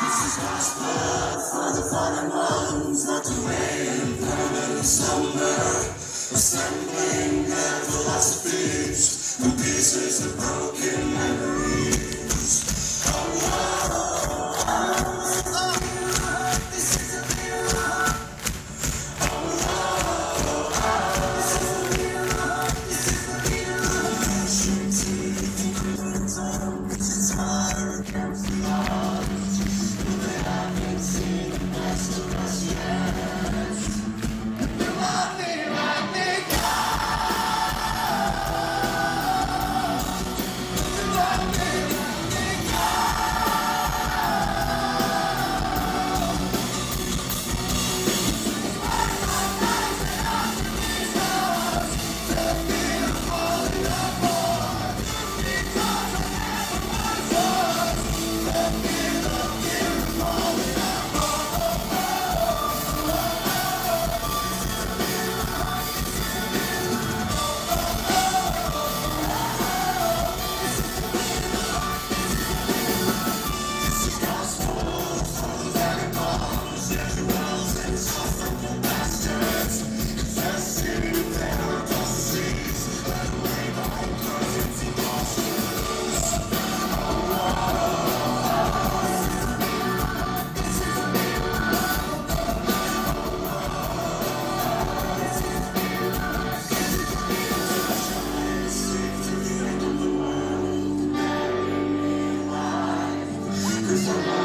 This is gospel for the fallen ones, not to lay in permanent slumber. Assembling their philosophies and pieces of broken memories. Cause I'm